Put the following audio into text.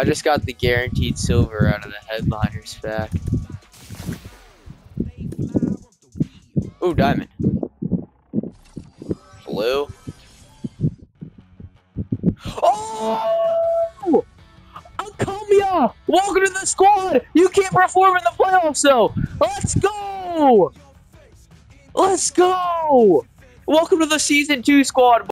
I just got the guaranteed silver out of the headliners back. Ooh, diamond. Blue. Oh! Acuna! Welcome to the squad! You can't perform in the playoffs, though! Let's go! Let's go! Welcome to the season two squad.